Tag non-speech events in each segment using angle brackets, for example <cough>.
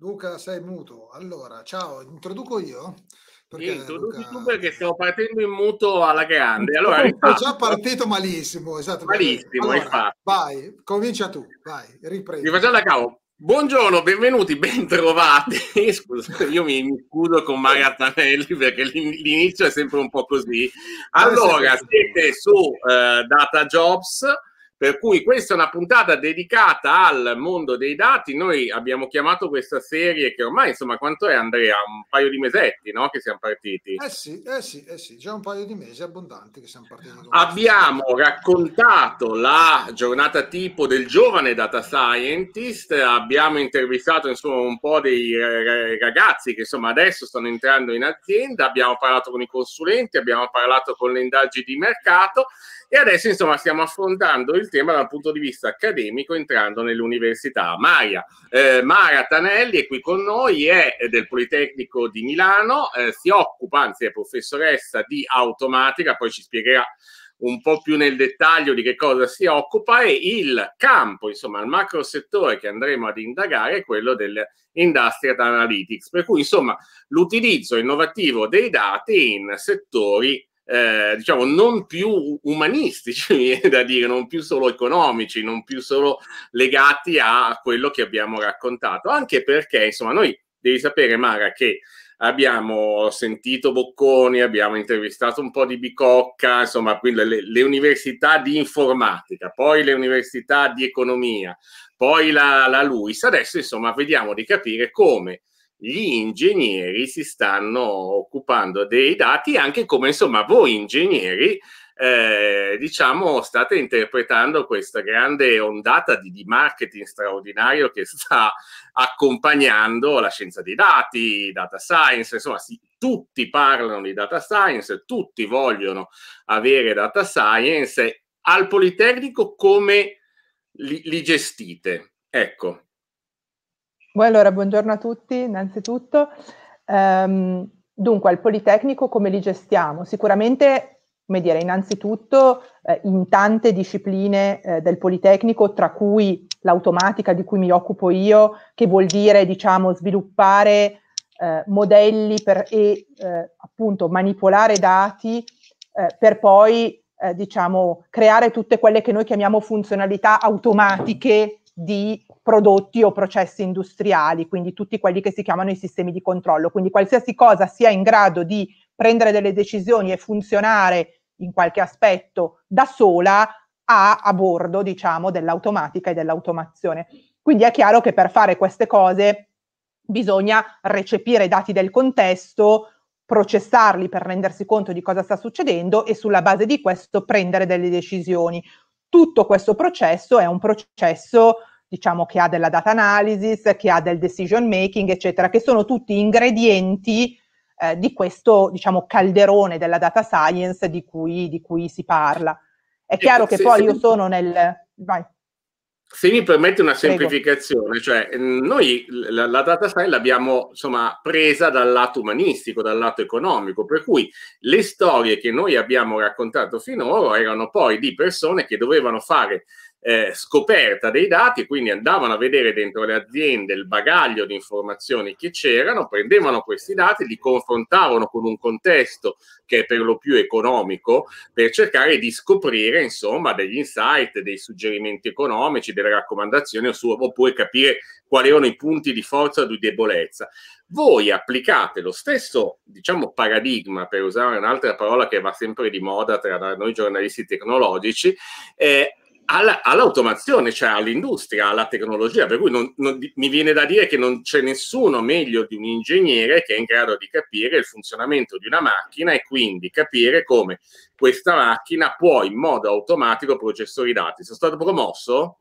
Luca, sei muto. Allora, ciao, introduco io? Perché Introduci Luca... tu perché stiamo partendo in muto alla grande. Allora, è già partito malissimo, esatto. Malissimo, allora, infatti. Vai, comincia tu, vai, riprendi. Mi facciamo da capo. Buongiorno, benvenuti, bentrovati. <laughs> Scusa, io mi, mi scudo con Maria Tanelli perché l'inizio è sempre un po' così. Allora, siete su uh, Data Jobs per cui questa è una puntata dedicata al mondo dei dati. Noi abbiamo chiamato questa serie che ormai, insomma, quanto è Andrea? Un paio di mesetti, no? Che siamo partiti. Eh sì, eh sì, eh sì, già un paio di mesi abbondanti che siamo partiti. Abbiamo raccontato la giornata tipo del giovane data scientist, abbiamo intervistato insomma un po' dei ragazzi che insomma adesso stanno entrando in azienda, abbiamo parlato con i consulenti, abbiamo parlato con le indagini di mercato e adesso, insomma, stiamo affrontando il tema dal punto di vista accademico entrando nell'università. Maria, eh, Mara Tanelli è qui con noi, è del Politecnico di Milano, eh, si occupa, anzi è professoressa di automatica, poi ci spiegherà un po' più nel dettaglio di che cosa si occupa e il campo, insomma, il macro settore che andremo ad indagare è quello dell'industrial analytics, per cui insomma l'utilizzo innovativo dei dati in settori eh, diciamo, non più umanistici, <laughs> mi viene da dire, non più solo economici, non più solo legati a quello che abbiamo raccontato, anche perché, insomma, noi devi sapere, Mara, che abbiamo sentito Bocconi, abbiamo intervistato un po' di Bicocca, insomma, quindi le, le università di informatica, poi le università di economia, poi la, la LUIS, adesso, insomma, vediamo di capire come gli ingegneri si stanno occupando dei dati, anche come insomma voi ingegneri eh, diciamo state interpretando questa grande ondata di, di, marketing straordinario che sta accompagnando la scienza dei dati, data science, insomma sì, tutti parlano di data science, tutti vogliono avere data science. Al Politecnico come li, li gestite? Ecco. Beh, allora, buongiorno a tutti, innanzitutto. Um, dunque, al Politecnico come li gestiamo? Sicuramente, come dire, innanzitutto eh, in tante discipline eh, del Politecnico, tra cui l'automatica di cui mi occupo io, che vuol dire, diciamo, sviluppare eh, modelli per, e eh, appunto manipolare dati eh, per poi, eh, diciamo, creare tutte quelle che noi chiamiamo funzionalità automatiche di prodotti o processi industriali, quindi tutti quelli che si chiamano i sistemi di controllo. Quindi qualsiasi cosa sia in grado di prendere delle decisioni e funzionare in qualche aspetto da sola ha a bordo, diciamo, dell'automatica e dell'automazione. Quindi è chiaro che per fare queste cose bisogna recepire i dati del contesto, processarli per rendersi conto di cosa sta succedendo e sulla base di questo prendere delle decisioni. Tutto questo processo è un processo diciamo che ha della data analysis, che ha del decision making, eccetera, che sono tutti ingredienti eh, di questo, diciamo, calderone della data science di cui, di cui si parla. È chiaro che se, poi se io sono nel... Vai. Se mi permette una semplificazione, Prego. cioè noi la, la, data science l'abbiamo insomma presa dal lato umanistico, dal lato economico, per cui le storie che noi abbiamo raccontato finora erano poi di persone che dovevano fare eh, scoperta dei dati, quindi andavano a vedere dentro le aziende il bagaglio di informazioni che c'erano, prendevano questi dati, li confrontavano con un contesto che è per lo più economico per cercare di scoprire insomma degli insight, dei suggerimenti economici, delle raccomandazioni oppure capire quali erano i punti di forza o di debolezza. Voi applicate lo stesso, diciamo, paradigma, per usare un'altra parola che va sempre di moda tra noi giornalisti tecnologici, eh, alla, all'automazione, cioè all'industria, alla tecnologia, per cui non, non, mi viene da dire che non c'è nessuno meglio di un ingegnere che è in grado di capire il funzionamento di una macchina e quindi capire come questa macchina può in modo automatico processare i dati. Sono stato promosso?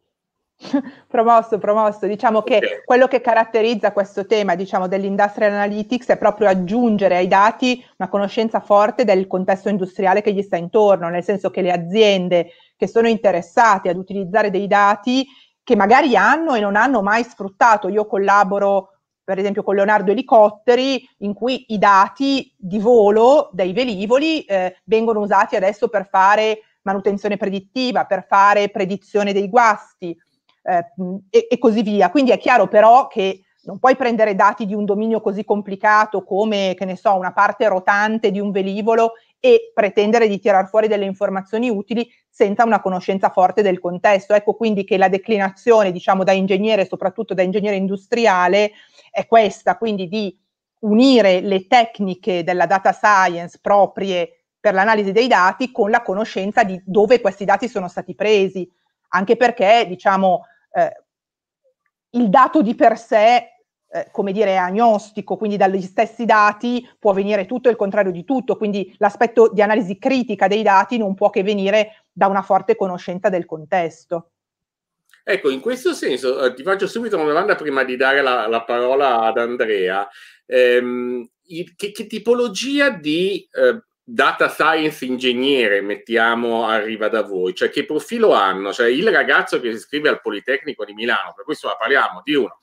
<laughs> promosso, promosso. Diciamo che okay. quello che caratterizza questo tema, diciamo, dell'industrial analytics è proprio aggiungere ai dati una conoscenza forte del contesto industriale che gli sta intorno, nel senso che le aziende che sono interessati ad utilizzare dei dati che magari hanno e non hanno mai sfruttato. Io collaboro per esempio con Leonardo Elicotteri, in cui i dati di volo dei velivoli eh, vengono usati adesso per fare manutenzione predittiva, per fare predizione dei guasti eh, e, e, così via. Quindi è chiaro però che non puoi prendere dati di un dominio così complicato come, che ne so, una parte rotante di un velivolo e pretendere di tirar fuori delle informazioni utili senza una conoscenza forte del contesto. Ecco quindi che la declinazione, diciamo, da ingegnere, soprattutto da ingegnere industriale, è questa, quindi di unire le tecniche della data science proprie per l'analisi dei dati con la conoscenza di dove questi dati sono stati presi, anche perché, diciamo, eh, il dato di per sé eh, come dire, agnostico, quindi dagli stessi dati può venire tutto il contrario di tutto, quindi l'aspetto di analisi critica dei dati non può che venire da una forte conoscenza del contesto. Ecco, in questo senso eh, ti faccio subito una domanda prima di dare la, la parola ad Andrea. Ehm, che, che, tipologia di eh, data science ingegnere, mettiamo, arriva da voi? Cioè che profilo hanno? Cioè il ragazzo che si iscrive al Politecnico di Milano, per questo parliamo di uno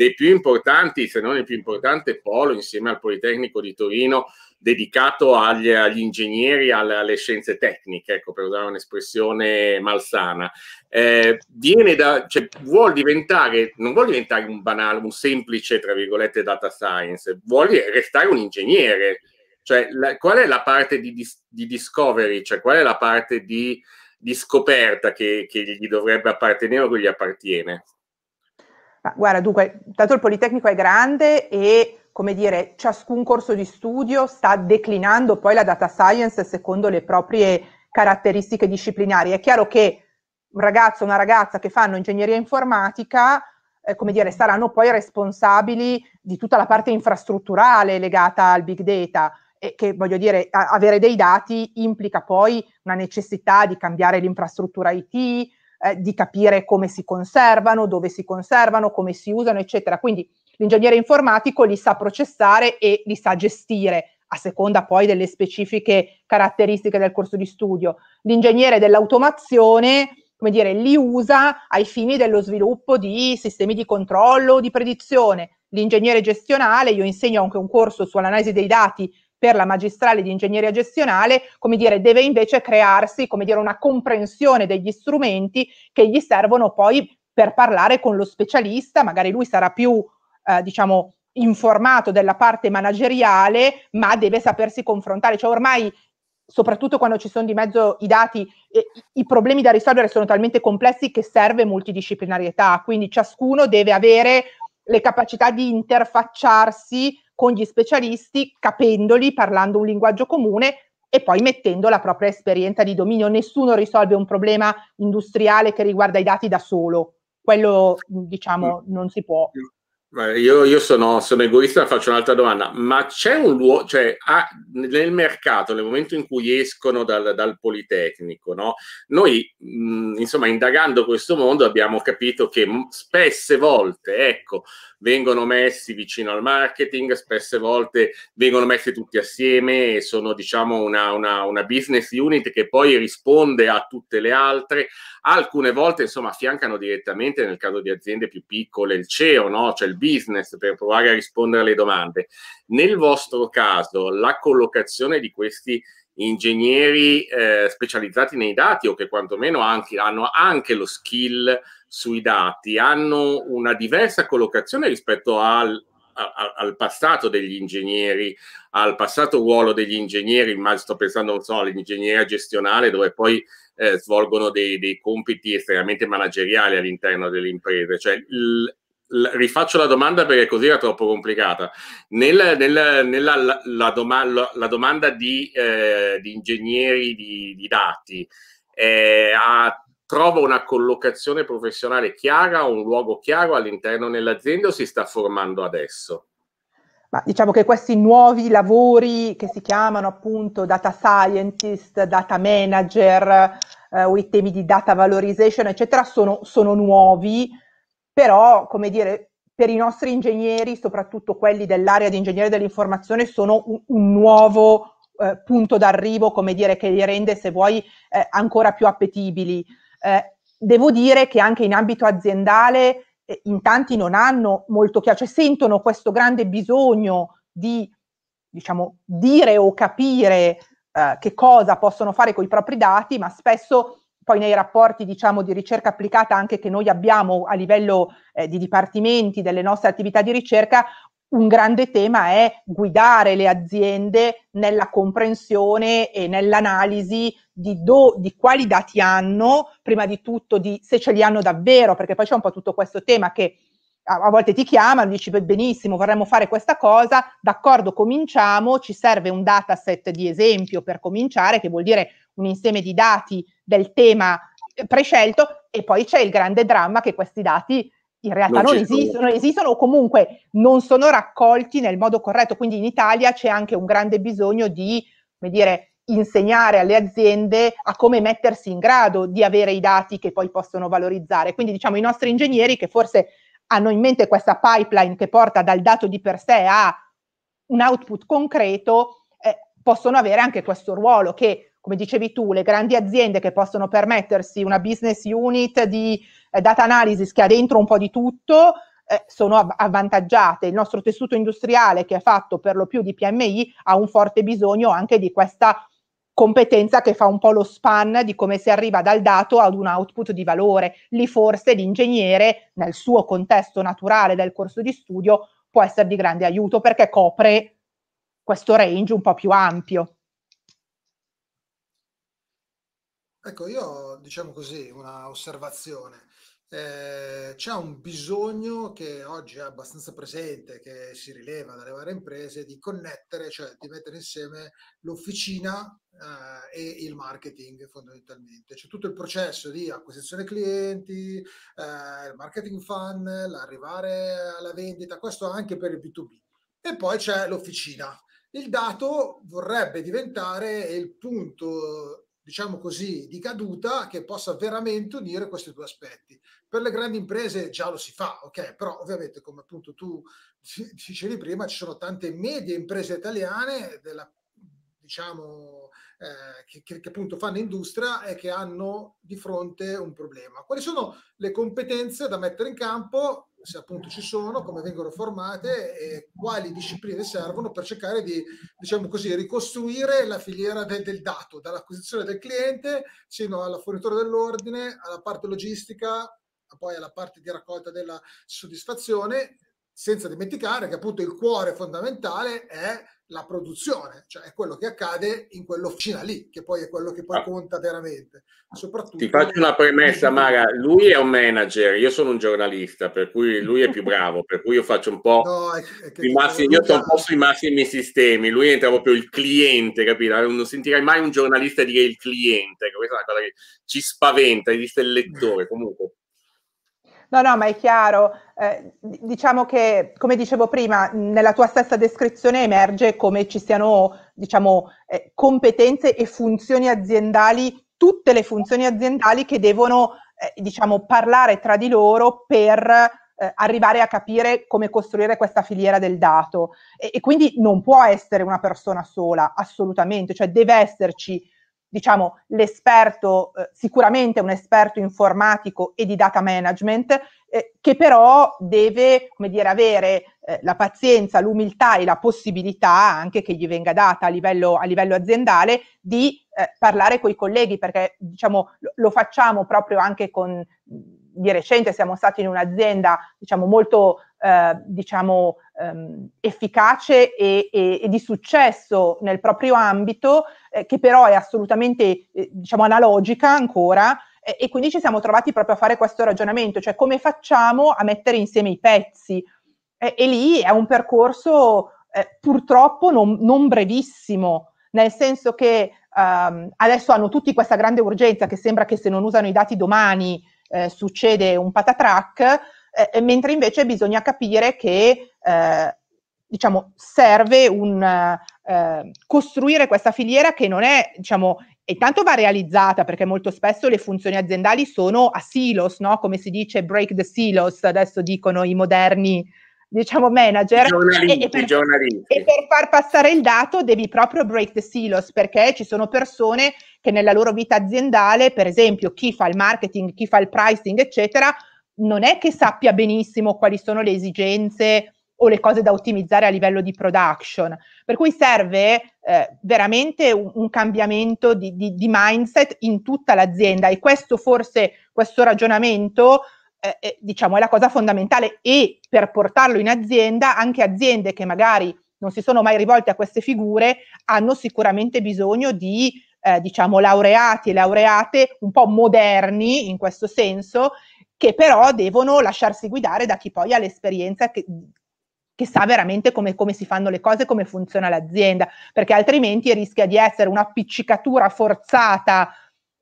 dei più importanti, se non il più importante polo insieme al Politecnico di Torino dedicato agli, agli ingegneri, alle, alle, scienze tecniche, ecco, per usare un'espressione malsana. Eh, viene da, cioè, vuol diventare, non vuole diventare un banale, un semplice, tra virgolette, data science, vuole restare un ingegnere. Cioè, la, qual è la parte di, di, discovery, cioè qual è la parte di, di scoperta che, che gli dovrebbe appartenere o che gli appartiene? Ma guarda, dunque, tanto il Politecnico è grande e, come dire, ciascun corso di studio sta declinando poi la data science secondo le proprie caratteristiche disciplinari. È chiaro che un ragazzo o una ragazza che fanno ingegneria informatica, eh, come dire, saranno poi responsabili di tutta la parte infrastrutturale legata al big data e che voglio dire, avere dei dati implica poi una necessità di cambiare l'infrastruttura IT, eh, di capire come si conservano, dove si conservano, come si usano, eccetera. Quindi l'ingegnere informatico li sa processare e li sa gestire a seconda poi delle specifiche caratteristiche del corso di studio. L'ingegnere dell'automazione, come dire, li usa ai fini dello sviluppo di sistemi di controllo, di predizione. L'ingegnere gestionale, io insegno anche un corso sull'analisi dei dati per la magistrale di ingegneria gestionale, come dire, deve invece crearsi, come dire, una comprensione degli strumenti che gli servono poi per parlare con lo specialista, magari lui sarà più, eh, diciamo, informato della parte manageriale, ma deve sapersi confrontare, cioè ormai soprattutto quando ci sono di mezzo i dati, eh, i problemi da risolvere sono talmente complessi che serve multidisciplinarietà, quindi ciascuno deve avere le capacità di interfacciarsi con gli specialisti, capendoli, parlando un linguaggio comune e poi mettendo la propria esperienza di dominio. Nessuno risolve un problema industriale che riguarda i dati da solo. Quello, diciamo, non si può. Io, io sono, sono, egoista, faccio un'altra domanda, ma c'è un luogo, cioè ah, nel mercato, nel momento in cui escono dal, dal Politecnico, no? noi mh, insomma indagando questo mondo abbiamo capito che spesse volte, ecco, vengono messi vicino al marketing, spesse volte vengono messi tutti assieme e sono diciamo una, una, una business unit che poi risponde a tutte le altre, alcune volte insomma affiancano direttamente nel caso di aziende più piccole il CEO, no? cioè il business per provare a rispondere alle domande. Nel vostro caso la collocazione di questi ingegneri eh, specializzati nei dati o che quantomeno anche, hanno anche lo skill sui dati hanno una diversa collocazione rispetto al, a, al passato degli ingegneri, al passato ruolo degli ingegneri, ma sto pensando, non so, all'ingegneria gestionale dove poi eh, svolgono dei, dei, compiti estremamente manageriali all'interno delle imprese. Cioè, rifaccio la domanda perché così era troppo complicata. Nel, nel, nella la, doma, la, la, domanda di, eh, di ingegneri di, di dati, eh, ha trova una collocazione professionale chiara, un luogo chiaro all'interno dell'azienda o si sta formando adesso? Ma diciamo che questi nuovi lavori che si chiamano appunto data scientist, data manager eh, o i temi di data valorization, eccetera, sono, sono nuovi, però come dire, per i nostri ingegneri, soprattutto quelli dell'area di ingegneria dell'informazione, sono un, un nuovo eh, punto d'arrivo, come dire, che li rende, se vuoi, eh, ancora più appetibili. Eh, devo dire che anche in ambito aziendale eh, in tanti non hanno molto chiaro, cioè sentono questo grande bisogno di diciamo, dire o capire eh, che cosa possono fare con i propri dati, ma spesso poi nei rapporti diciamo di ricerca applicata anche che noi abbiamo a livello eh, di dipartimenti delle nostre attività di ricerca, un grande tema è guidare le aziende nella comprensione e nell'analisi di, do, di quali dati hanno, prima di tutto di se ce li hanno davvero, perché poi c'è un po' tutto questo tema che a, a volte ti chiamano, dici benissimo, vorremmo fare questa cosa, d'accordo, cominciamo, ci serve un dataset di esempio per cominciare, che vuol dire un insieme di dati del tema prescelto e poi c'è il grande dramma che questi dati in realtà non, non esistono, esistono o comunque non sono raccolti nel modo corretto. Quindi in Italia c'è anche un grande bisogno di, come dire, insegnare alle aziende a come mettersi in grado di avere i dati che poi possono valorizzare. Quindi diciamo i nostri ingegneri che forse hanno in mente questa pipeline che porta dal dato di per sé a un output concreto, eh, possono avere anche questo ruolo che, come dicevi tu, le grandi aziende che possono permettersi una business unit di eh, data analysis che ha dentro un po' di tutto, eh, sono av- avvantaggiate. Il nostro tessuto industriale, che è fatto per lo più di PMI, ha un forte bisogno anche di questa competenza che fa un po' lo span di come si arriva dal dato ad un output di valore. Lì forse l'ingegnere, nel suo contesto naturale del corso di studio, può essere di grande aiuto perché copre questo range un po' più ampio. Ecco, io diciamo così, una osservazione eh, c'è un bisogno che oggi è abbastanza presente, che si rileva dalle varie imprese, di connettere, cioè di mettere insieme l'officina eh, e il marketing fondamentalmente. C'è tutto il processo di acquisizione clienti, eh, il marketing funnel, arrivare alla vendita, questo anche per il B2B. E poi c'è l'officina. Il dato vorrebbe diventare il punto diciamo così, di caduta che possa veramente unire questi due aspetti. Per le grandi imprese già lo si fa, ok, però ovviamente come appunto tu dicevi prima ci sono tante medie imprese italiane della, diciamo, eh, che, che, che, appunto fanno industria e che hanno di fronte un problema. Quali sono le competenze da mettere in campo, se appunto ci sono, come vengono formate e quali discipline servono per cercare di, diciamo così, ricostruire la filiera de, del dato, dall'acquisizione del cliente sino alla fornitura dell'ordine, alla parte logistica, poi alla parte di raccolta della soddisfazione, senza dimenticare che appunto il cuore fondamentale è la produzione, cioè è quello che accade in quell'officina lì, che poi è quello che poi ah. conta veramente. Soprattutto Ti faccio una premessa, Mara, lui è un manager, io sono un giornalista, per cui lui è più bravo, per cui io faccio un po' no, è, i massimi, io sto un po' sui massimi sistemi, lui entra proprio il cliente, capito? Non sentirai mai un giornalista dire il cliente, questa è una cosa che ci spaventa, esiste il lettore, comunque No, no, ma è chiaro. Eh, diciamo che, come dicevo prima, nella tua stessa descrizione emerge come ci siano, diciamo, eh, competenze e funzioni aziendali, tutte le funzioni aziendali che devono, eh, diciamo, parlare tra di loro per eh, arrivare a capire come costruire questa filiera del dato. E, e quindi non può essere una persona sola, assolutamente, cioè deve esserci diciamo, l'esperto, eh, sicuramente un esperto informatico e di data management, eh, che però deve, come dire, avere eh, la pazienza, l'umiltà e la possibilità, anche che gli venga data a livello, a livello aziendale, di eh, parlare con i colleghi, perché diciamo, lo, lo facciamo proprio anche con di recente siamo stati in un'azienda diciamo molto eh, diciamo, ehm, efficace e, e, e, di successo nel proprio ambito, eh, che però è assolutamente eh, diciamo analogica ancora. e quindi ci siamo trovati proprio a fare questo ragionamento, cioè come facciamo a mettere insieme i pezzi. e lì è un percorso eh, purtroppo non, non brevissimo, nel senso che um, adesso hanno tutti questa grande urgenza che sembra che se non usano i dati domani eh, succede un patatrack, eh, mentre invece bisogna capire che eh, diciamo, serve un, eh, costruire questa filiera che non è, diciamo, intanto va realizzata perché molto spesso le funzioni aziendali sono a silos, no? come si dice break the silos, adesso dicono i moderni diciamo manager e, e, per, e, per, far passare il dato devi proprio break the silos perché ci sono persone che nella loro vita aziendale, per esempio chi fa il marketing, chi fa il pricing, eccetera, non è che sappia benissimo quali sono le esigenze o le cose da ottimizzare a livello di production. Per cui serve eh, veramente un, un cambiamento di, di, di, mindset in tutta l'azienda e questo forse, questo ragionamento, eh, eh, diciamo, è la cosa fondamentale e per portarlo in azienda, anche aziende che magari non si sono mai rivolte a queste figure hanno sicuramente bisogno di eh, diciamo laureati e laureate un po' moderni in questo senso che però devono lasciarsi guidare da chi poi ha l'esperienza che, che sa veramente come, come, si fanno le cose, come funziona l'azienda, perché altrimenti rischia di essere un'appiccicatura forzata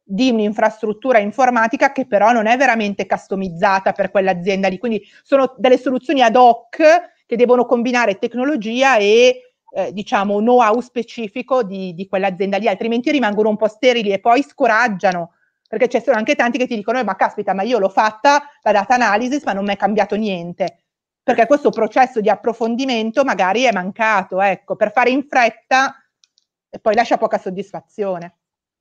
di un'infrastruttura informatica che però non è veramente customizzata per quell'azienda lì. Quindi sono delle soluzioni ad hoc che devono combinare tecnologia e eh, diciamo know-how specifico di, di, quell'azienda lì, altrimenti rimangono un po' sterili e poi scoraggiano. Perché ci sono anche tanti che ti dicono: eh, Ma caspita, ma io l'ho fatta la data analysis, ma non mi è cambiato niente perché questo processo di approfondimento magari è mancato, ecco, per fare in fretta e poi lascia poca soddisfazione.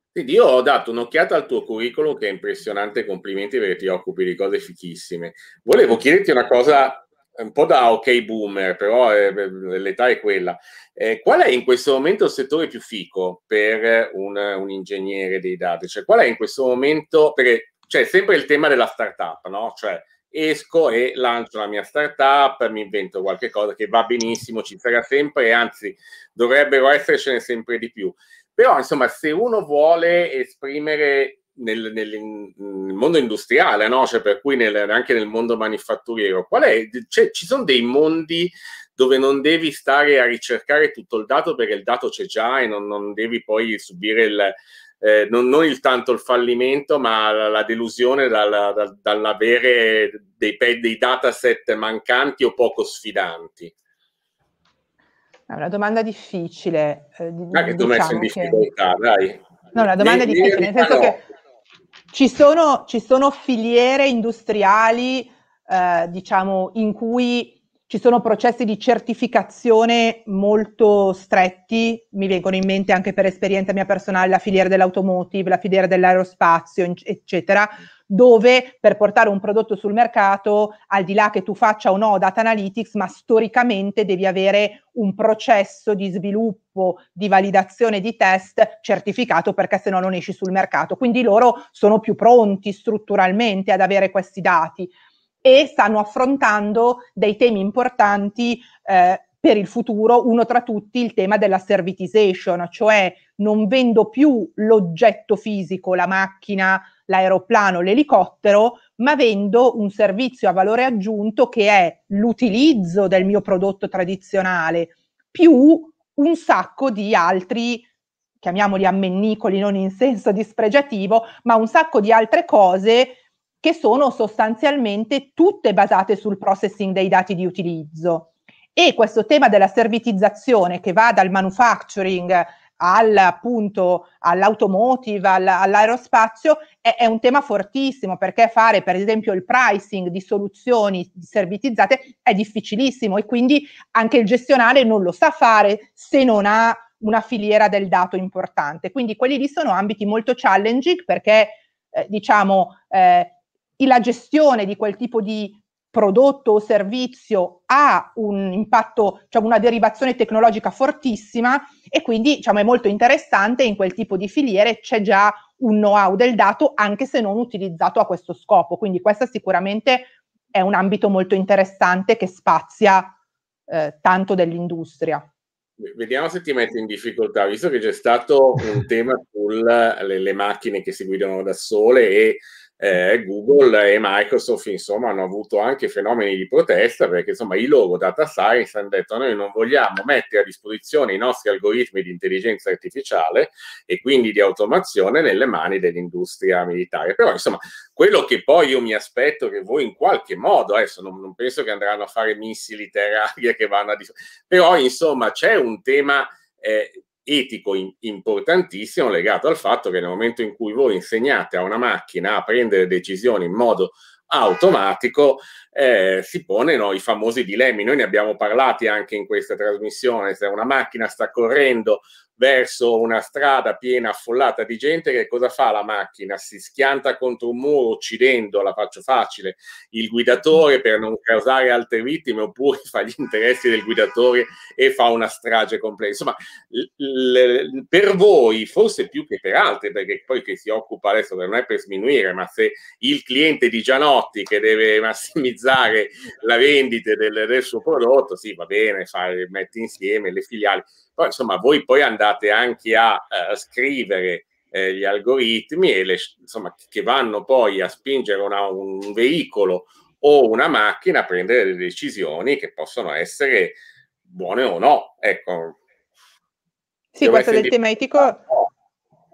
Quindi io ho dato un'occhiata al tuo curriculum che è impressionante, complimenti perché ti occupi di cose fichissime. Volevo chiederti una cosa un po' da ok boomer, però eh, l'età è quella. Eh, qual è in questo momento il settore più fico per un, un, ingegnere dei dati? Cioè qual è in questo momento, perché c'è sempre il tema della startup, no? Cioè esco e lancio la mia startup, mi invento qualche cosa che va benissimo, ci sarà sempre e anzi dovrebbero essercene sempre di più. Però insomma, se uno vuole esprimere nel, nel, nel mondo industriale, no? cioè, per cui nel, anche nel mondo manifatturiero, qual è? Cioè, ci sono dei mondi dove non devi stare a ricercare tutto il dato perché il dato c'è già e non, non devi poi subire il, eh, non, non il, tanto il fallimento, ma la, la delusione dal, dal, dall'avere dei, dei dataset mancanti o poco sfidanti? È una domanda difficile. Eh, ah, che tu diciamo messo in difficoltà, che... dai. No, una domanda ne, difficile, nel senso no. che ci sono, ci sono filiere industriali, eh, diciamo, in cui ci sono processi di certificazione molto stretti, mi vengono in mente anche per esperienza mia personale la filiera dell'automotive, la filiera dell'aerospazio, eccetera, dove per portare un prodotto sul mercato, al di là che tu faccia o no data analytics, ma storicamente devi avere un processo di sviluppo, di validazione di test certificato perché se no non esci sul mercato. Quindi loro sono più pronti strutturalmente ad avere questi dati e stanno affrontando dei temi importanti eh, per il futuro, uno tra tutti il tema della servitization, cioè non vendo più l'oggetto fisico, la macchina, l'aeroplano, l'elicottero, ma vendo un servizio a valore aggiunto che è l'utilizzo del mio prodotto tradizionale più un sacco di altri chiamiamoli ammennicoli non in senso dispregiativo, ma un sacco di altre cose che sono sostanzialmente tutte basate sul processing dei dati di utilizzo. E questo tema della servitizzazione che va dal manufacturing al, appunto all'automotive, all, all'aerospazio è, è, un tema fortissimo perché fare per esempio il pricing di soluzioni servitizzate è difficilissimo e quindi anche il gestionale non lo sa fare se non ha una filiera del dato importante. Quindi quelli lì sono ambiti molto challenging perché eh, diciamo eh, la gestione di quel tipo di prodotto o servizio ha un impatto, diciamo, una derivazione tecnologica fortissima e quindi diciamo, è molto interessante in quel tipo di filiere c'è già un know-how del dato anche se non utilizzato a questo scopo. Quindi questo sicuramente è un ambito molto interessante che spazia eh, tanto dell'industria. Vediamo se ti metti in difficoltà, visto che c'è stato un <laughs> tema sulle macchine che si guidano da sole e eh, Google e Microsoft insomma hanno avuto anche fenomeni di protesta perché insomma i loro data science hanno detto noi non vogliamo mettere a disposizione i nostri algoritmi di intelligenza artificiale e quindi di automazione nelle mani dell'industria militare. Però insomma quello che poi io mi aspetto che voi in qualche modo adesso non, non penso che andranno a fare missili terra <laughs> che vanno a dis- però insomma c'è un tema eh, etico importantissimo legato al fatto che nel momento in cui voi insegnate a una macchina a prendere decisioni in modo automatico, eh, si pone no, i famosi dilemmi. Noi ne abbiamo parlati anche in questa trasmissione, se una macchina sta correndo verso una strada piena affollata di gente, che cosa fa la macchina? Si schianta contro un muro uccidendo, la faccio facile, il guidatore per non causare altre vittime oppure fa gli interessi del guidatore e fa una strage completa. Insomma, l- l- per voi, forse più che per altri, perché poi che si occupa adesso non è per sminuire, ma se il cliente di Gianotti che deve massimizzare la vendita del, del suo prodotto, sì, va bene, fare, metti insieme le filiali poi, insomma, voi poi andate anche a, a scrivere eh, gli algoritmi e le, insomma, che vanno poi a spingere una, un veicolo o una macchina a prendere delle decisioni che possono essere buone o no. Ecco. Sì, questo del tema etico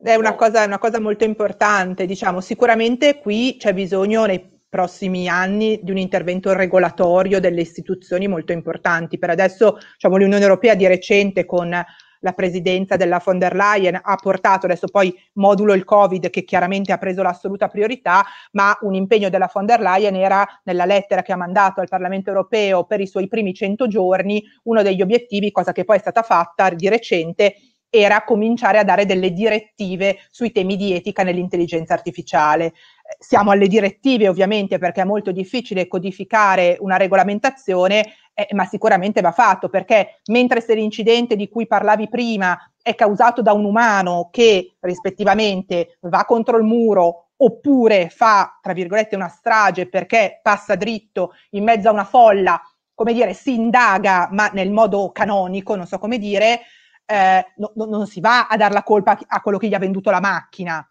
è una, cosa, una cosa molto importante. Diciamo, sicuramente qui c'è bisogno nei prossimi anni di un intervento regolatorio delle istituzioni molto importanti. Per adesso diciamo, l'Unione Europea di recente con la presidenza della von der Leyen ha portato, adesso poi modulo il Covid che chiaramente ha preso l'assoluta priorità, ma un impegno della von der Leyen era nella lettera che ha mandato al Parlamento Europeo per i suoi primi 100 giorni, uno degli obiettivi, cosa che poi è stata fatta di recente, era cominciare a dare delle direttive sui temi di etica nell'intelligenza artificiale. Siamo alle direttive ovviamente perché è molto difficile codificare una regolamentazione, eh, ma sicuramente va fatto perché mentre se l'incidente di cui parlavi prima è causato da un umano che rispettivamente va contro il muro oppure fa, tra virgolette, una strage perché passa dritto in mezzo a una folla, come dire, si indaga, ma nel modo canonico, non so come dire, eh, no, no, non si va a dare la colpa a quello che gli ha venduto la macchina,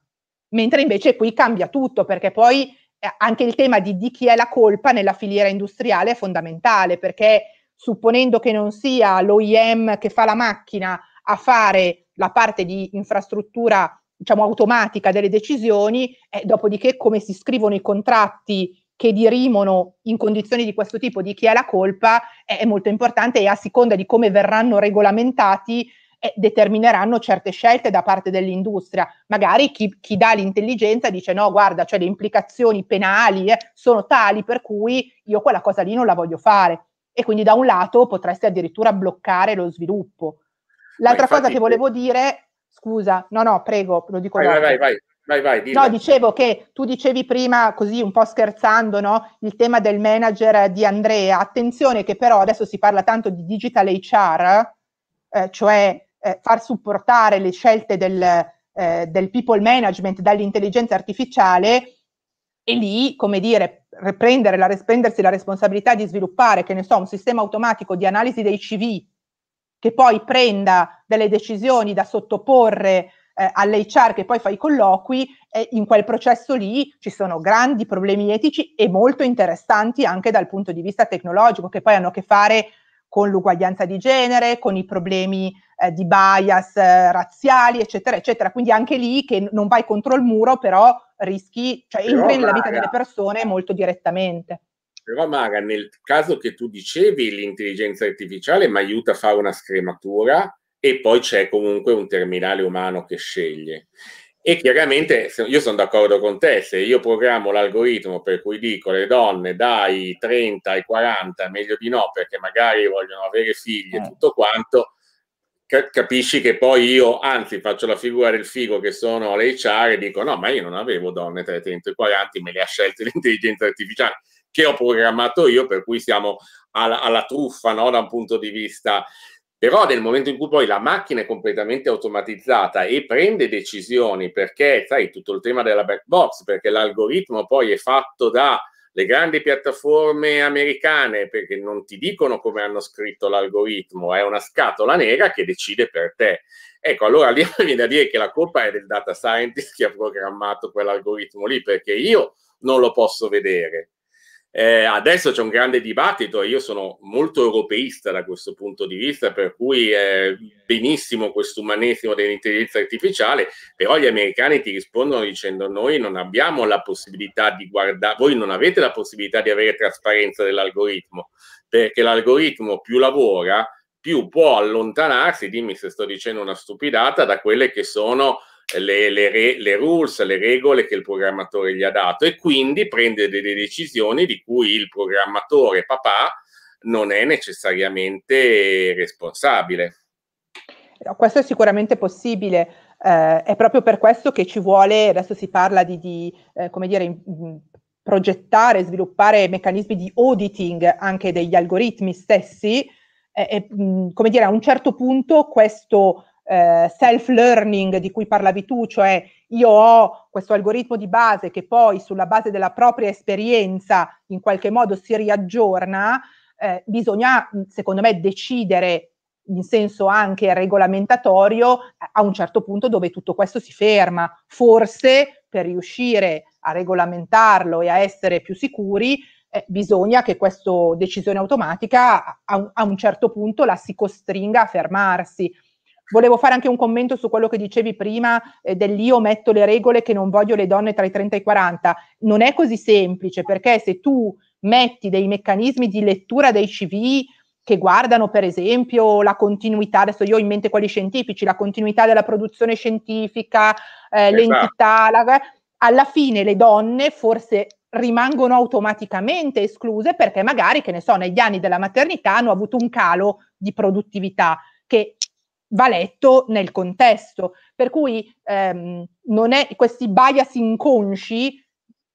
mentre invece qui cambia tutto perché poi eh, anche il tema di, di chi è la colpa nella filiera industriale è fondamentale perché supponendo che non sia l'OIM che fa la macchina a fare la parte di infrastruttura diciamo automatica delle decisioni, eh, dopodiché come si scrivono i contratti che dirimono in condizioni di questo tipo di chi è la colpa è, è molto importante e a seconda di come verranno regolamentati eh, determineranno certe scelte da parte dell'industria. Magari chi, chi, dà l'intelligenza dice no, guarda, cioè le implicazioni penali eh, sono tali per cui io quella cosa lì non la voglio fare. E quindi da un lato potresti addirittura bloccare lo sviluppo. L'altra infatti, cosa che volevo dire, scusa, no, no, prego, lo dico vai, dopo. Vai, vai, vai, vai, dillo. No, dicevo che tu dicevi prima, così un po' scherzando, no? il tema del manager di Andrea. Attenzione che però adesso si parla tanto di digital HR, eh, cioè eh, far supportare le scelte del, eh, del people management dall'intelligenza artificiale e lì, come dire, prendere la, prendersi la responsabilità di sviluppare, che ne so, un sistema automatico di analisi dei CV che poi prenda delle decisioni da sottoporre eh, all'HR che poi fa i colloqui, e in quel processo lì ci sono grandi problemi etici e molto interessanti anche dal punto di vista tecnologico, che poi hanno a che fare con l'uguaglianza di genere, con i problemi eh, di bias eh, razziali, eccetera, eccetera. Quindi anche lì che non vai contro il muro, però rischi, cioè però entri nella vita delle persone molto direttamente. Però Mara, nel caso che tu dicevi, l'intelligenza artificiale mi aiuta a fare una scrematura e poi c'è comunque un terminale umano che sceglie. E chiaramente io sono d'accordo con te, se io programmo l'algoritmo per cui dico le donne dai 30 ai 40, meglio di no, perché magari vogliono avere figli e eh. tutto quanto, capisci che poi io, anzi, faccio la figura del figo che sono l'HR e dico no, ma io non avevo donne tra i 30 e i 40, me le ha scelte <laughs> l'intelligenza artificiale che ho programmato io, per cui siamo alla, alla truffa no? da un punto di vista però nel momento in cui poi la macchina è completamente automatizzata e prende decisioni, perché sai tutto il tema della black box, perché l'algoritmo poi è fatto dalle grandi piattaforme americane, perché non ti dicono come hanno scritto l'algoritmo, è una scatola nera che decide per te. Ecco, allora lì <laughs> viene da dire che la colpa è del data scientist che ha programmato quell'algoritmo lì, perché io non lo posso vedere. Eh, adesso c'è un grande dibattito e io sono molto europeista da questo punto di vista, per cui è benissimo questo umanesimo dell'intelligenza artificiale, però gli americani ti rispondono dicendo noi non abbiamo la possibilità di guardare, voi non avete la possibilità di avere trasparenza dell'algoritmo, perché l'algoritmo più lavora, più può allontanarsi, dimmi se sto dicendo una stupidata, da quelle che sono le, le, le, rules, le regole che il programmatore gli ha dato e quindi prende delle decisioni di cui il programmatore papà non è necessariamente responsabile. Questo è sicuramente possibile, eh, è proprio per questo che ci vuole, adesso si parla di, di eh, come dire, in, progettare, sviluppare meccanismi di auditing anche degli algoritmi stessi, eh, e, mh, come dire, a un certo punto questo eh, self-learning di cui parlavi tu, cioè io ho questo algoritmo di base che poi sulla base della propria esperienza in qualche modo si riaggiorna, eh, bisogna secondo me decidere in senso anche regolamentatorio a un certo punto dove tutto questo si ferma. Forse per riuscire a regolamentarlo e a essere più sicuri eh, bisogna che questa decisione automatica a, a un certo punto la si costringa a fermarsi. Volevo fare anche un commento su quello che dicevi prima eh, dell'io metto le regole che non voglio le donne tra i 30 e i 40. Non è così semplice perché se tu metti dei meccanismi di lettura dei CV che guardano per esempio la continuità, adesso io ho in mente quelli scientifici, la continuità della produzione scientifica, eh, esatto. l'entità, la, alla fine le donne forse rimangono automaticamente escluse perché magari, che ne so, negli anni della maternità hanno avuto un calo di produttività che va letto nel contesto. Per cui ehm, è questi bias inconsci,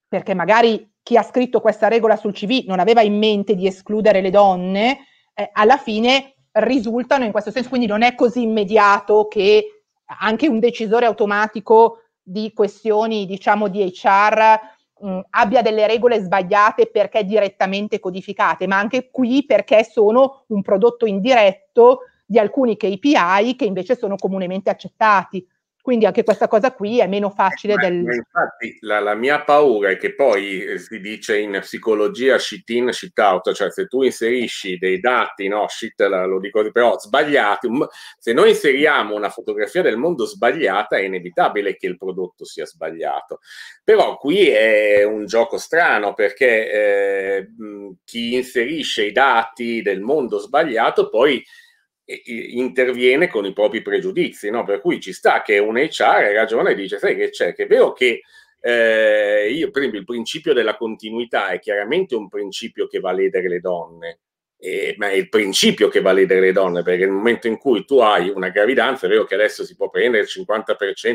perché magari chi ha scritto questa regola sul CV non aveva in mente di escludere le donne, eh, alla fine risultano in questo senso, quindi non è così immediato che anche un decisore automatico di questioni, diciamo, di HR mh, abbia delle regole sbagliate perché direttamente codificate, ma anche qui perché sono un prodotto indiretto di alcuni KPI che invece sono comunemente accettati. Quindi anche questa cosa qui è meno facile ma, del... Infatti la, la, mia paura è che poi eh, si dice in psicologia shit in, shit out, cioè se tu inserisci dei dati, no, shit lo dico però sbagliati, se noi inseriamo una fotografia del mondo sbagliata è inevitabile che il prodotto sia sbagliato. Però qui è un gioco strano perché eh, chi inserisce i dati del mondo sbagliato poi interviene con i propri pregiudizi, no? per cui ci sta che un HR ha ragione e dice, sai che c'è, che è vero che eh, io, per esempio, il principio della continuità è chiaramente un principio che va a ledere le donne, eh, ma è il principio che va a ledere le donne, perché nel momento in cui tu hai una gravidanza, è vero che adesso si può prendere il 50%,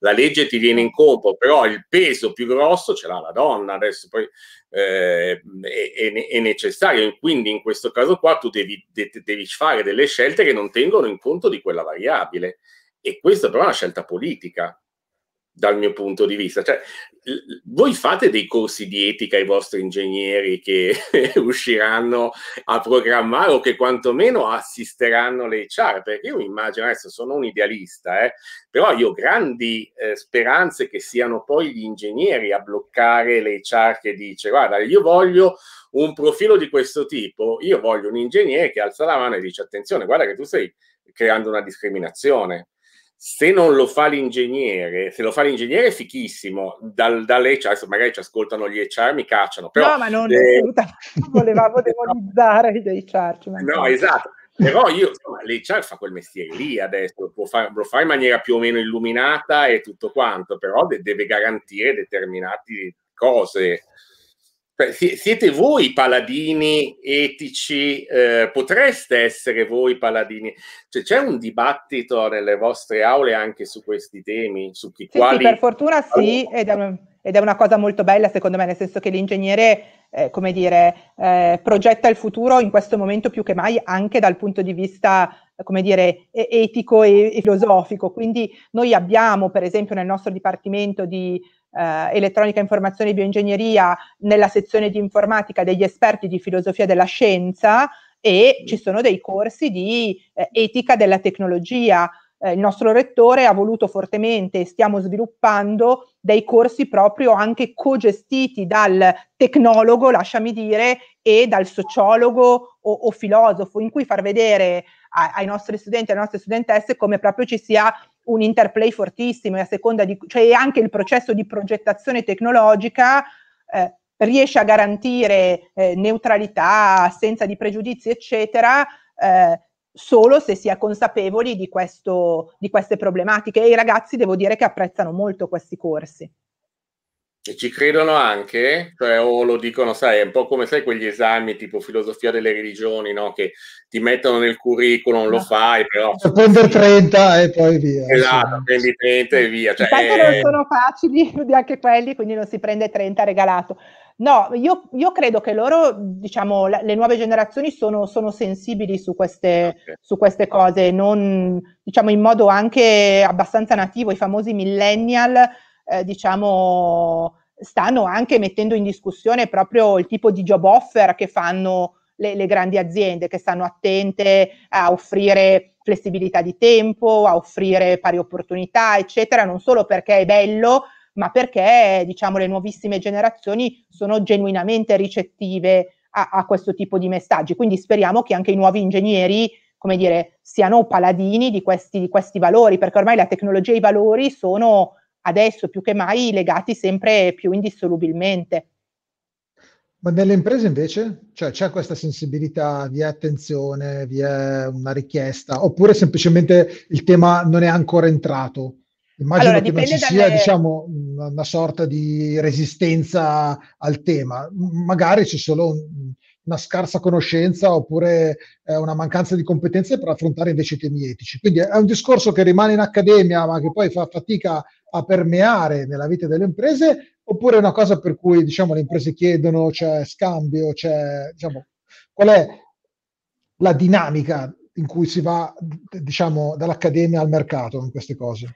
la legge ti viene incontro, però il peso più grosso ce l'ha la donna, adesso poi eh, è, è, necessario, quindi in questo caso qua tu devi, de, devi fare delle scelte che non tengono in conto di quella variabile. E questa però è una scelta politica dal mio punto di vista. Cioè, voi fate dei corsi di etica ai vostri ingegneri che <laughs> usciranno a programmare o che quantomeno assisteranno le HR? Perché io immagino, adesso sono un idealista, eh, però io ho grandi eh, speranze che siano poi gli ingegneri a bloccare le HR che dice guarda, io voglio un profilo di questo tipo, io voglio un ingegnere che alza la mano e dice attenzione, guarda che tu stai creando una discriminazione se non lo fa l'ingegnere, se lo fa l'ingegnere è fichissimo, dal, dall'HR, adesso magari ci ascoltano gli HR, mi cacciano. Però, no, ma non eh, volevamo <laughs> demonizzare gli HR. No, esatto. Però io, insomma, l'HR fa quel mestiere lì adesso, lo può fare, lo fa in maniera più o meno illuminata e tutto quanto, però de- deve garantire determinate cose siete voi paladini etici, eh, potreste essere voi paladini. Cioè, c'è un dibattito nelle vostre aule anche su questi temi, su chi sì, quali... Sì, per fortuna sì, ed è, un, ed è, una cosa molto bella secondo me, nel senso che l'ingegnere, eh, come dire, eh, progetta il futuro in questo momento più che mai anche dal punto di vista come dire, etico e, e filosofico. Quindi noi abbiamo, per esempio, nel nostro dipartimento di eh, elettronica, informazione e bioingegneria nella sezione di informatica degli esperti di filosofia della scienza e ci sono dei corsi di eh, etica della tecnologia. Eh, il nostro rettore ha voluto fortemente e stiamo sviluppando dei corsi proprio anche co-gestiti dal tecnologo, lasciami dire, e dal sociologo o, o filosofo, in cui far vedere ai nostri studenti e alle nostre studentesse come proprio ci sia un interplay fortissimo e a seconda di, cioè anche il processo di progettazione tecnologica eh, riesce a garantire eh, neutralità, assenza di pregiudizi, eccetera, eh, solo se si è consapevoli di, questo, di queste problematiche e i ragazzi devo dire che apprezzano molto questi corsi. E ci credono anche, cioè, o lo dicono, sai, è un po' come sai quegli esami tipo filosofia delle religioni, no? Che ti mettono nel curriculum, lo fai, però... Per prendere 30 e poi via. Esatto, sì. prendi 30 e via. Cioè, Intanto è... non sono facili <laughs> anche quelli, quindi non si prende 30 regalato. No, io, io credo che loro, diciamo, la, le nuove generazioni sono, sono sensibili su queste, okay. su queste, cose, non, diciamo, in modo anche abbastanza nativo, i famosi millennial eh, diciamo, stanno anche mettendo in discussione proprio il tipo di job offer che fanno le, le grandi aziende, che stanno attente a offrire flessibilità di tempo, a offrire pari opportunità, eccetera, non solo perché è bello, ma perché diciamo, le nuovissime generazioni sono genuinamente ricettive a, a, questo tipo di messaggi. Quindi speriamo che anche i nuovi ingegneri, come dire, siano paladini di questi, di questi valori, perché ormai la tecnologia e i valori sono adesso più che mai legati sempre più indissolubilmente. Ma nelle imprese invece? Cioè c'è questa sensibilità, vi è attenzione, vi è una richiesta, oppure semplicemente il tema non è ancora entrato? Immagino allora, che non ci sia dalle... diciamo, una, sorta di resistenza al tema, magari c'è solo un, una scarsa conoscenza oppure eh, una mancanza di competenze per affrontare invece i temi etici. Quindi è un discorso che rimane in accademia ma che poi fa fatica a permeare nella vita delle imprese oppure è una cosa per cui diciamo, le imprese chiedono, c'è scambio, c'è, diciamo, qual è la dinamica in cui si va diciamo, dall'accademia al mercato in queste cose?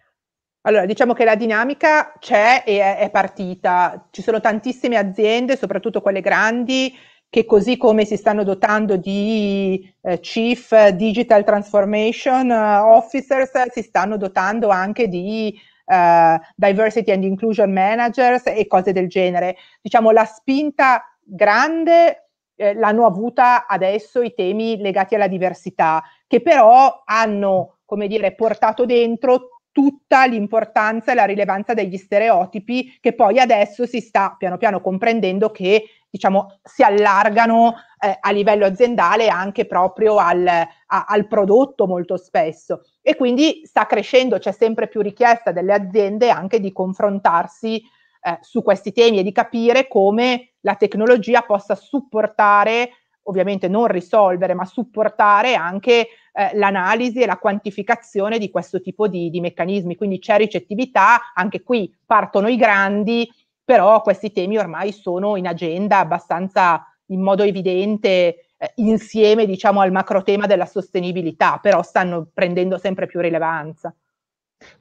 Allora, diciamo che la dinamica c'è e è, partita. Ci sono tantissime aziende, soprattutto quelle grandi, che così come si stanno dotando di eh, Chief Digital Transformation Officers, si stanno dotando anche di uh, diversity and inclusion managers e cose del genere. Diciamo la spinta grande eh, l'hanno avuta adesso i temi legati alla diversità, che però hanno, come dire, portato dentro tutta l'importanza e la rilevanza degli stereotipi che poi adesso si sta piano piano comprendendo che diciamo si allargano eh, a livello aziendale anche proprio al, a, al prodotto molto spesso e quindi sta crescendo, c'è sempre più richiesta delle aziende anche di confrontarsi eh, su questi temi e di capire come la tecnologia possa supportare ovviamente non risolvere, ma supportare anche eh, l'analisi e la quantificazione di questo tipo di, di meccanismi. Quindi c'è ricettività, anche qui partono i grandi, però questi temi ormai sono in agenda abbastanza in modo evidente eh, insieme diciamo al macro tema della sostenibilità, però stanno prendendo sempre più rilevanza.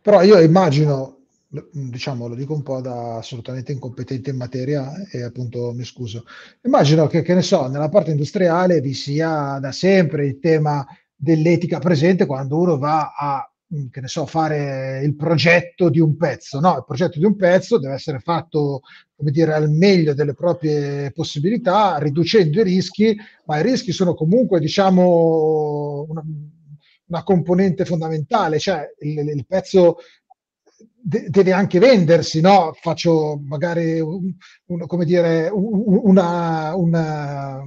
Però io immagino diciamo, lo dico un po' da assolutamente incompetente in materia e appunto mi scuso. Immagino che, che ne so, nella parte industriale vi sia da sempre il tema dell'etica presente quando uno va a che ne so, fare il progetto di un pezzo. No, il progetto di un pezzo deve essere fatto, come dire, al meglio delle proprie possibilità, riducendo i rischi, ma i rischi sono comunque, diciamo, una, una componente fondamentale, cioè il, il pezzo de- deve anche vendersi, no? Faccio magari un, un, come dire, una, una,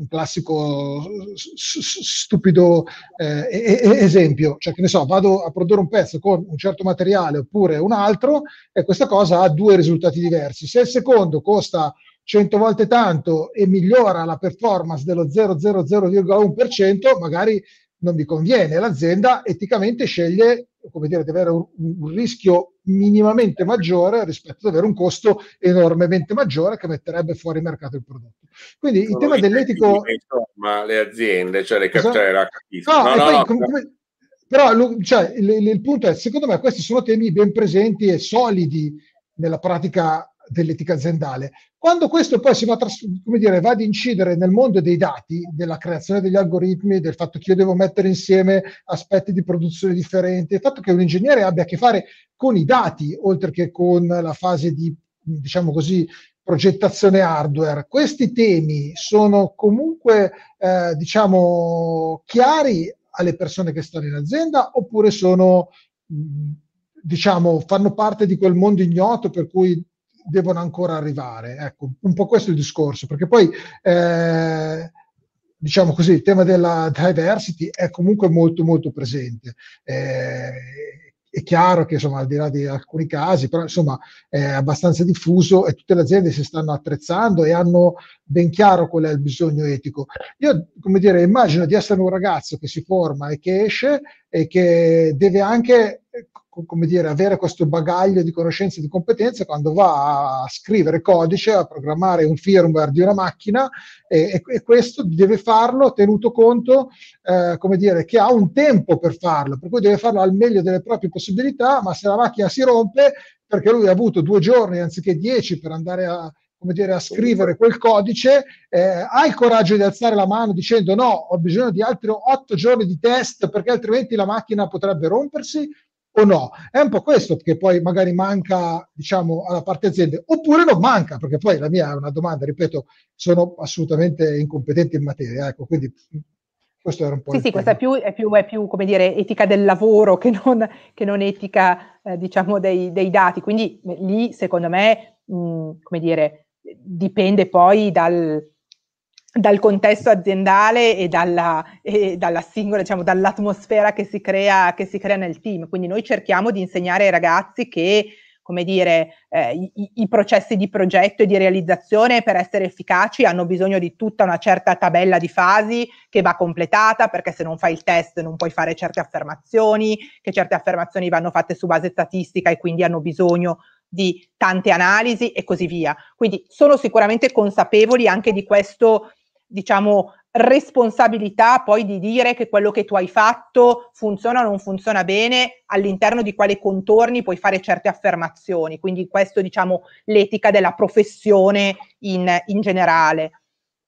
un classico stupido eh, esempio, cioè che ne so, vado a produrre un pezzo con un certo materiale oppure un altro e questa cosa ha due risultati diversi. Se il secondo costa 100 volte tanto e migliora la performance dello 0,00,1%, magari non vi conviene. L'azienda eticamente sceglie, come dire, di avere un, un, rischio minimamente maggiore rispetto ad avere un costo enormemente maggiore che metterebbe fuori mercato il prodotto. Quindi il tema dell'etico... Insomma, le aziende, cioè le cioè, no, no, no, poi, no, com- come, però cioè, il, il, il punto è, secondo me questi sono temi ben presenti e solidi nella pratica dell'etica aziendale. Quando questo poi si va, come dire, va ad incidere nel mondo dei dati, della creazione degli algoritmi, del fatto che io devo mettere insieme aspetti di produzione differenti, il fatto che un ingegnere abbia a che fare con i dati, oltre che con la fase di, diciamo così, progettazione hardware, questi temi sono comunque, eh, diciamo, chiari alle persone che stanno in azienda oppure sono, diciamo, fanno parte di quel mondo ignoto per cui devono ancora arrivare. Ecco, un po' questo è il discorso, perché poi eh, diciamo così, il tema della diversity è comunque molto molto presente. Eh, è chiaro che insomma al di là di alcuni casi, però insomma è abbastanza diffuso e tutte le aziende si stanno attrezzando e hanno ben chiaro qual è il bisogno etico. Io, come dire, immagino di essere un ragazzo che si forma e che esce e che deve anche come dire, avere questo bagaglio di conoscenze e di competenze quando va a scrivere codice, a programmare un firmware di una macchina e, e questo deve farlo tenuto conto, eh, come dire, che ha un tempo per farlo, per cui deve farlo al meglio delle proprie possibilità, ma se la macchina si rompe, perché lui ha avuto due giorni anziché dieci per andare a, come dire, a scrivere quel codice, eh, ha il coraggio di alzare la mano dicendo no, ho bisogno di altri otto giorni di test perché altrimenti la macchina potrebbe rompersi o no? È un po' questo che poi magari manca, diciamo, alla parte aziende, oppure non manca, perché poi la mia è una domanda, ripeto, sono assolutamente incompetente in materia, ecco, quindi questo era un po'... Sì, sì, questa è più, è, più, è più, come dire, etica del lavoro che non, che non etica, eh, diciamo, dei, dei, dati, quindi lì, secondo me, mh, come dire, dipende poi dal, dal contesto aziendale e dalla, e dalla singola, diciamo, dall'atmosfera che si, crea, che si crea nel team. Quindi noi cerchiamo di insegnare ai ragazzi che, come dire, eh, i, i, processi di progetto e di realizzazione per essere efficaci hanno bisogno di tutta una certa tabella di fasi che va completata, perché se non fai il test non puoi fare certe affermazioni, che certe affermazioni vanno fatte su base statistica e quindi hanno bisogno di tante analisi e così via. Quindi sono sicuramente consapevoli anche di questo diciamo, responsabilità poi di dire che quello che tu hai fatto funziona o non funziona bene, all'interno di quali contorni puoi fare certe affermazioni. Quindi questo, diciamo, l'etica della professione in, in generale.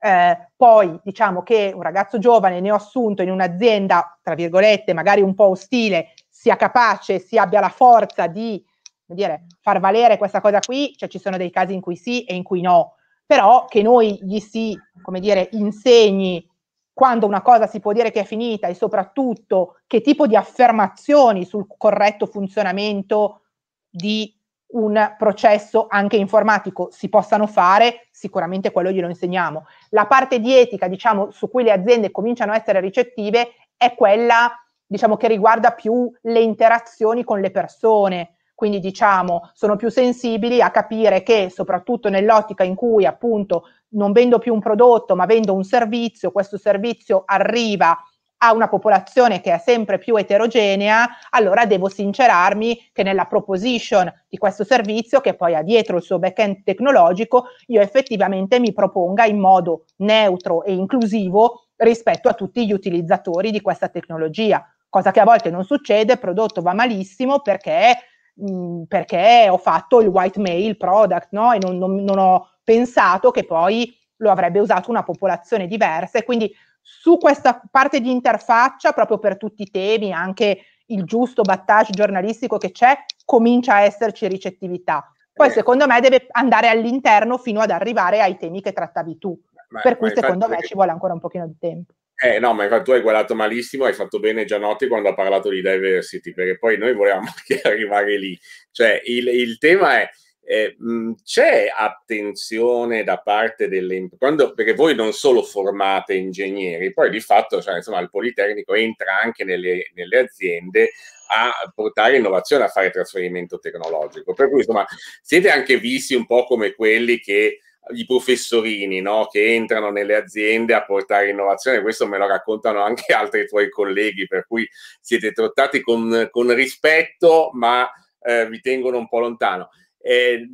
Eh, poi diciamo che un ragazzo giovane ne ho assunto in un'azienda, tra virgolette, magari un po' ostile, sia capace, sia abbia la forza di dire, far valere questa cosa qui, cioè ci sono dei casi in cui sì e in cui no però che noi gli si, come dire, insegni quando una cosa si può dire che è finita e soprattutto che tipo di affermazioni sul corretto funzionamento di un processo anche informatico si possano fare, sicuramente quello glielo insegniamo. La parte di etica, diciamo, su cui le aziende cominciano a essere ricettive è quella, diciamo, che riguarda più le interazioni con le persone, quindi diciamo sono più sensibili a capire che soprattutto nell'ottica in cui appunto non vendo più un prodotto ma vendo un servizio, questo servizio arriva a una popolazione che è sempre più eterogenea, allora devo sincerarmi che nella proposition di questo servizio, che poi ha dietro il suo back-end tecnologico, io effettivamente mi proponga in modo neutro e inclusivo rispetto a tutti gli utilizzatori di questa tecnologia, cosa che a volte non succede, il prodotto va malissimo perché mh, perché ho fatto il white mail product, no? E non, non, non ho pensato che poi lo avrebbe usato una popolazione diversa e quindi su questa parte di interfaccia, proprio per tutti i temi, anche il giusto battage giornalistico che c'è, comincia a esserci ricettività. Poi eh. secondo me deve andare all'interno fino ad arrivare ai temi che trattavi tu, ma, per cui secondo me ci vuole ancora un pochino di tempo. Eh no, ma tu hai guardato malissimo, hai fatto bene Gianotti quando ha parlato di diversity, perché poi noi volevamo <laughs> anche arrivare lì. Cioè, il, il tema è, eh, c'è attenzione da parte delle imprese, perché voi non solo formate ingegneri, poi di fatto cioè, insomma, il Politecnico entra anche nelle, nelle aziende a portare innovazione, a fare trasferimento tecnologico. Per cui insomma siete anche visti un po' come quelli che i professorini no? che entrano nelle aziende a portare innovazione, questo me lo raccontano anche <laughs> altri tuoi colleghi, per cui siete trattati con, con rispetto, ma eh, vi tengono un po' lontano. Eh,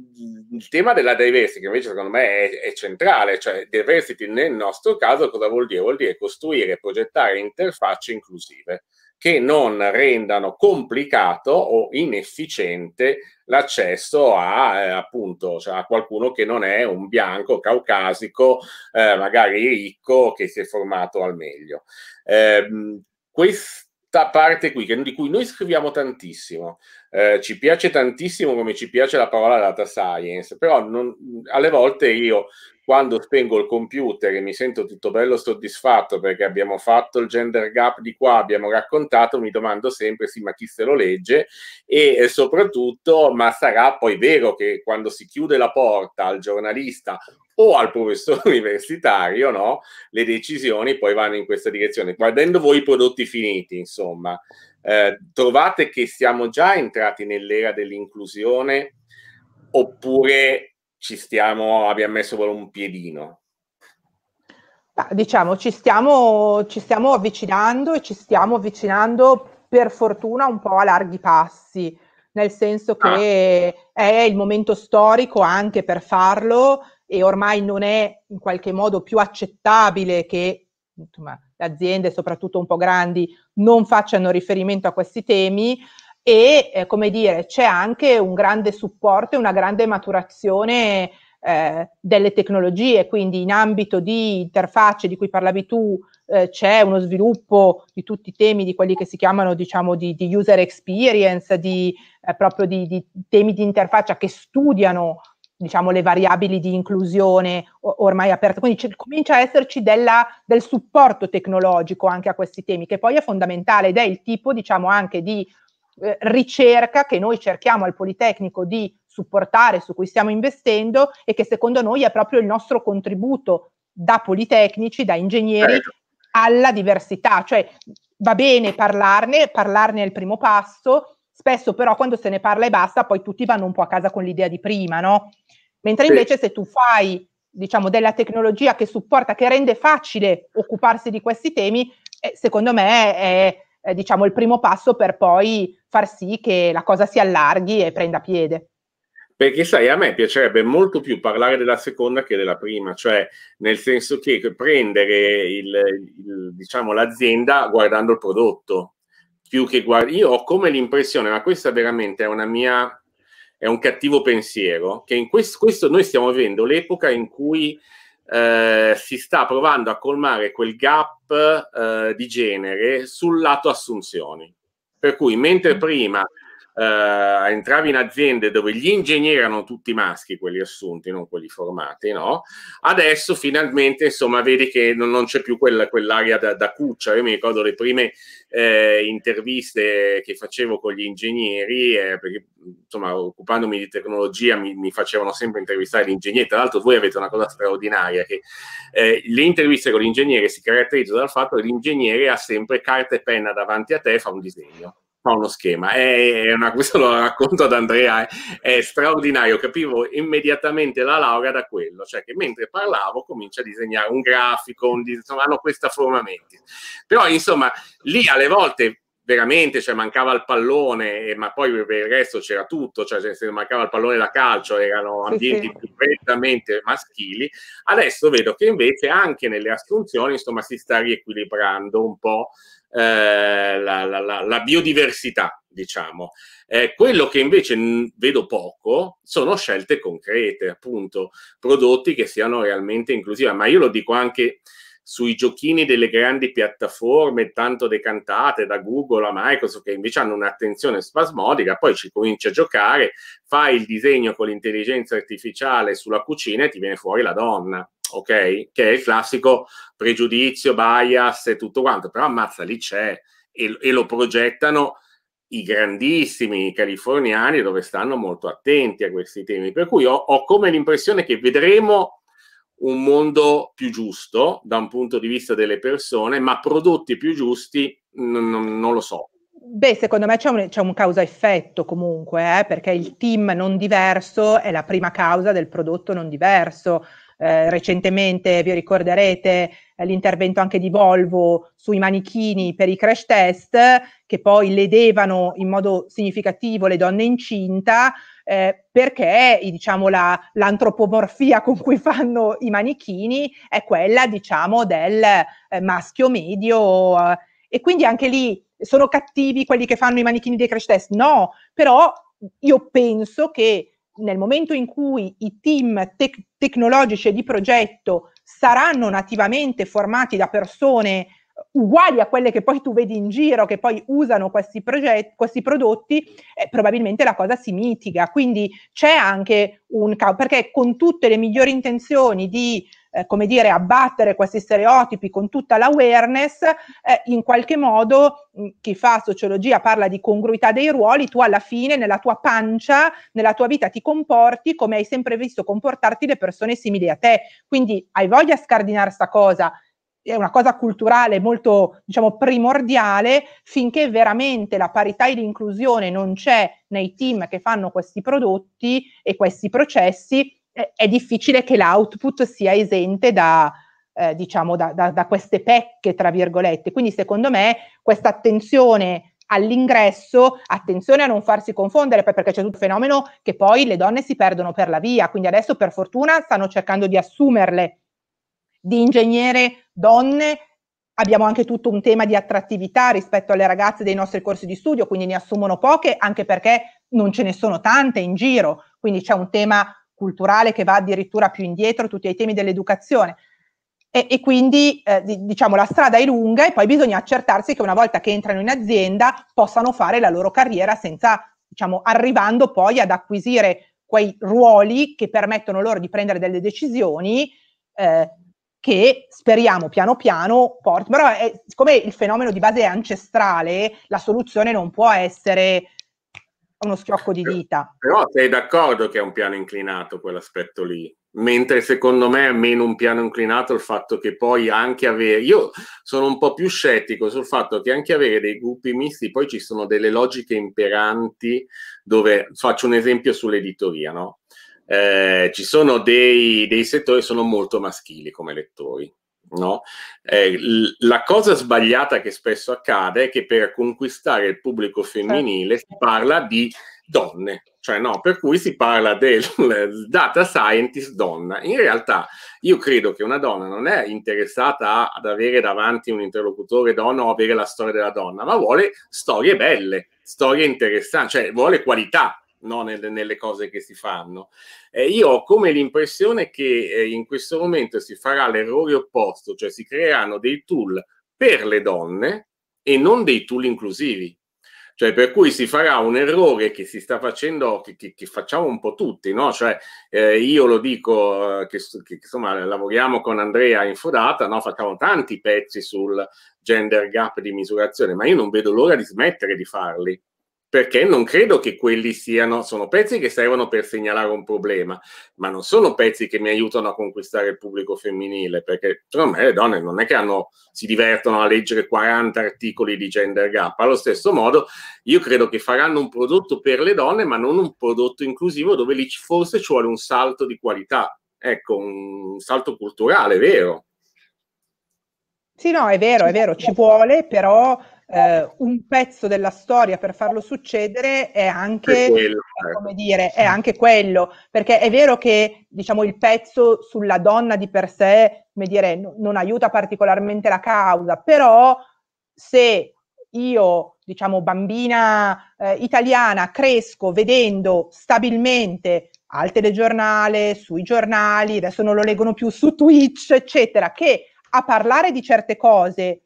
il tema della diversity, che invece secondo me è, è, centrale, cioè diversity nel nostro caso cosa vuol dire? Vuol dire costruire e progettare interfacce inclusive che non rendano complicato o inefficiente l'accesso a eh, appunto cioè a qualcuno che non è un bianco caucasico, eh, magari ricco, che si è formato al meglio. Eh, questa parte qui, di cui noi scriviamo tantissimo, eh, ci piace tantissimo come ci piace la parola data science, però non, alle volte io quando spengo il computer e mi sento tutto bello soddisfatto perché abbiamo fatto il gender gap di qua, abbiamo raccontato, mi domando sempre sì, ma chi se lo legge e, soprattutto, ma sarà poi vero che quando si chiude la porta al giornalista o al professore <laughs> universitario, no? Le decisioni poi vanno in questa direzione. Guardando voi i prodotti finiti, insomma, eh, trovate che siamo già entrati nell'era dell'inclusione oppure ci stiamo, abbiamo messo solo un piedino? Diciamo, ci stiamo, ci stiamo avvicinando e ci stiamo avvicinando per fortuna un po' a larghi passi, nel senso che ah. è il momento storico anche per farlo e ormai non è in qualche modo più accettabile che insomma, le aziende, soprattutto un po' grandi, non facciano riferimento a questi temi e, eh, come dire, c'è anche un grande supporto e una grande maturazione eh, delle tecnologie, quindi in ambito di interfacce di cui parlavi tu eh, c'è uno sviluppo di tutti i temi di quelli che si chiamano diciamo di, di user experience, di, eh, proprio di, di, temi di interfaccia che studiano diciamo le variabili di inclusione ormai aperte, quindi c- comincia a esserci della, del supporto tecnologico anche a questi temi che poi è fondamentale ed è il tipo diciamo anche di eh, ricerca che noi cerchiamo al Politecnico di supportare, su cui stiamo investendo e che secondo noi è proprio il nostro contributo da politecnici, da ingegneri certo. alla diversità, cioè va bene parlarne, parlarne è il primo passo, spesso però quando se ne parla e basta, poi tutti vanno un po' a casa con l'idea di prima, no? Mentre invece se tu fai, diciamo, della tecnologia che supporta, che rende facile occuparsi di questi temi, eh, secondo me è, è, diciamo, il primo passo per poi far sì che la cosa si allarghi e prenda piede. Perché sai, a me piacerebbe molto più parlare della seconda che della prima, cioè nel senso che prendere il, il, diciamo, l'azienda guardando il prodotto, più che guardare. Io ho come l'impressione, ma questa veramente è una mia, è un cattivo pensiero, che in questo, questo noi stiamo vivendo l'epoca in cui eh, si sta provando a colmare quel gap eh, di genere sul lato assunzioni. Per cui mentre mm. prima Uh, entravi in aziende dove gli ingegneri erano tutti maschi, quelli assunti, non quelli formati, no? Adesso finalmente, insomma, vedi che non, non c'è più quella, quell'aria da, da, cuccia. Io mi ricordo le prime eh, interviste che facevo con gli ingegneri, eh, perché insomma, occupandomi di tecnologia mi, mi, facevano sempre intervistare gli ingegneri. Tra l'altro, voi avete una cosa straordinaria: che eh, le interviste con l'ingegnere si caratterizzano dal fatto che l'ingegnere ha sempre carta e penna davanti a te e fa un disegno fa uno schema. È, una, <laughs> questo lo racconto ad Andrea, è, straordinario. Capivo immediatamente la laurea da quello, cioè che mentre parlavo comincia a disegnare un grafico, un, insomma, hanno questa forma mentis. Però, insomma, lì alle volte veramente cioè, mancava il pallone, eh, ma poi per il resto c'era tutto, cioè se mancava il pallone da calcio erano ambienti sì, sì. più prettamente maschili. Adesso vedo che invece anche nelle assunzioni insomma, si sta riequilibrando un po' eh, la, la, la, biodiversità, diciamo. Eh, quello che invece vedo poco sono scelte concrete, appunto, prodotti che siano realmente inclusivi, ma io lo dico anche sui giochini delle grandi piattaforme tanto decantate da Google a Microsoft che invece hanno un'attenzione spasmodica, poi ci cominci a giocare, fai il disegno con l'intelligenza artificiale sulla cucina e ti viene fuori la donna, ok? Che è il classico pregiudizio, bias e tutto quanto, però ammazza, lì c'è e, e lo progettano i grandissimi californiani dove stanno molto attenti a questi temi. Per cui ho, ho come l'impressione che vedremo un mondo più giusto da un punto di vista delle persone, ma prodotti più giusti non, non, non lo so. Beh, secondo me c'è un, c'è un causa-effetto comunque, eh, perché il team non diverso è la prima causa del prodotto non diverso. Eh, recentemente vi ricorderete eh, l'intervento anche di Volvo sui manichini per i crash test che poi ledevano in modo significativo le donne incinta eh, perché diciamo, la, l'antropomorfia con cui fanno i manichini è quella diciamo, del eh, maschio medio e quindi anche lì sono cattivi quelli che fanno i manichini dei crash test? No, però io penso che nel momento in cui i team tec- tecnologici e di progetto saranno nativamente formati da persone uguali a quelle che poi tu vedi in giro, che poi usano questi, progetti, questi prodotti, eh, probabilmente la cosa si mitiga. Quindi c'è anche un caos, perché con tutte le migliori intenzioni di eh, come dire, abbattere questi stereotipi con tutta l'awareness, eh, in qualche modo mh, chi fa sociologia parla di congruità dei ruoli, tu alla fine nella tua pancia, nella tua vita ti comporti come hai sempre visto comportarti le persone simili a te. Quindi hai voglia di scardinare sta cosa, è una cosa culturale molto, diciamo, primordiale finché veramente la parità e l'inclusione non c'è nei team che fanno questi prodotti e questi processi, è difficile che l'output sia esente da, eh, diciamo, da, da, da queste pecche, tra virgolette. Quindi secondo me questa attenzione all'ingresso, attenzione a non farsi confondere perché c'è tutto il fenomeno che poi le donne si perdono per la via, quindi adesso per fortuna stanno cercando di assumerle di ingegnere donne. Abbiamo anche tutto un tema di attrattività rispetto alle ragazze dei nostri corsi di studio, quindi ne assumono poche anche perché non ce ne sono tante in giro, quindi c'è un tema culturale che va addirittura più indietro, tutti i temi dell'educazione. E, e quindi eh, diciamo la strada è lunga e poi bisogna accertarsi che una volta che entrano in azienda possano fare la loro carriera senza, diciamo, arrivando poi ad acquisire quei ruoli che permettono loro di prendere delle decisioni eh, che speriamo piano piano porti, però è, siccome il fenomeno di base è ancestrale, la soluzione non può essere uno schiocco di dita. Però sei d'accordo che è un piano inclinato quell'aspetto lì? Mentre secondo me è meno un piano inclinato il fatto che poi anche avere, io sono un po' più scettico sul fatto che anche avere dei gruppi misti, poi ci sono delle logiche imperanti dove faccio un esempio sull'editoria, no? eh, ci sono dei, dei, settori che sono molto maschili come lettori. No? Eh, la cosa sbagliata che spesso accade è che per conquistare il pubblico femminile si parla di donne, cioè no, per cui si parla del <laughs> data scientist donna. In realtà io credo che una donna non è interessata ad avere davanti un interlocutore donna o avere la storia della donna, ma vuole storie belle, storie interessanti, cioè vuole qualità no? nelle, nelle, cose che si fanno. Eh, io ho come l'impressione che eh, in questo momento si farà l'errore opposto, cioè si creeranno dei tool per le donne e non dei tool inclusivi. Cioè, per cui si farà un errore che si sta facendo, che, che, che facciamo un po' tutti, no? Cioè, eh, io lo dico, eh, che, che, insomma lavoriamo con Andrea in Fodata, no? facciamo tanti pezzi sul gender gap di misurazione, ma io non vedo l'ora di smettere di farli perché non credo che quelli siano, sono pezzi che servono per segnalare un problema, ma non sono pezzi che mi aiutano a conquistare il pubblico femminile, perché secondo me le donne non è che hanno, si divertono a leggere 40 articoli di gender gap, allo stesso modo io credo che faranno un prodotto per le donne, ma non un prodotto inclusivo dove lì forse ci vuole un salto di qualità, ecco, un salto culturale, vero? Sì, no, è vero, è vero, ci vuole, però eh, un pezzo della storia per farlo succedere è anche, quello, certo. come dire, è anche quello, perché è vero che diciamo, il pezzo sulla donna di per sé, come dire, no, non aiuta particolarmente la causa, però se io, diciamo, bambina eh, italiana, cresco vedendo stabilmente al telegiornale, sui giornali, adesso non lo leggono più su Twitch, eccetera, che a parlare di certe cose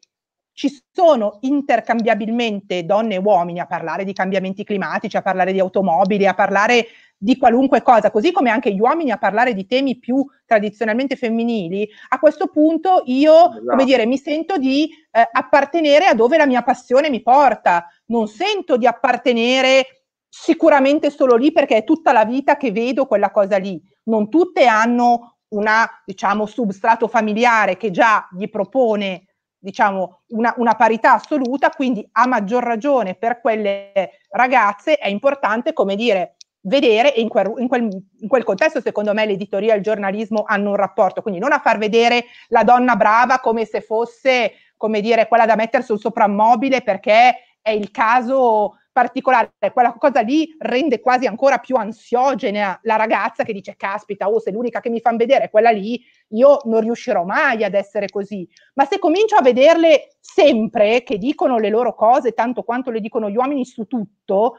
ci sono intercambiabilmente donne e uomini a parlare di cambiamenti climatici, a parlare di automobili, a parlare di qualunque cosa, così come anche gli uomini a parlare di temi più tradizionalmente femminili, a questo punto io, esatto. come dire, mi sento di eh, appartenere a dove la mia passione mi porta, non sento di appartenere sicuramente solo lì perché è tutta la vita che vedo quella cosa lì. Non tutte hanno una, diciamo, substrato familiare che già gli propone diciamo, una, una, parità assoluta, quindi a maggior ragione per quelle ragazze è importante, come dire, vedere, e in quel, in, quel, in quel, contesto secondo me l'editoria e il giornalismo hanno un rapporto, quindi non a far vedere la donna brava come se fosse, come dire, quella da mettere sul soprammobile perché è il caso particolare, quella cosa lì rende quasi ancora più ansiogena la ragazza che dice caspita, oh se l'unica che mi fanno vedere è quella lì, io non riuscirò mai ad essere così. Ma se comincio a vederle sempre che dicono le loro cose tanto quanto le dicono gli uomini su tutto,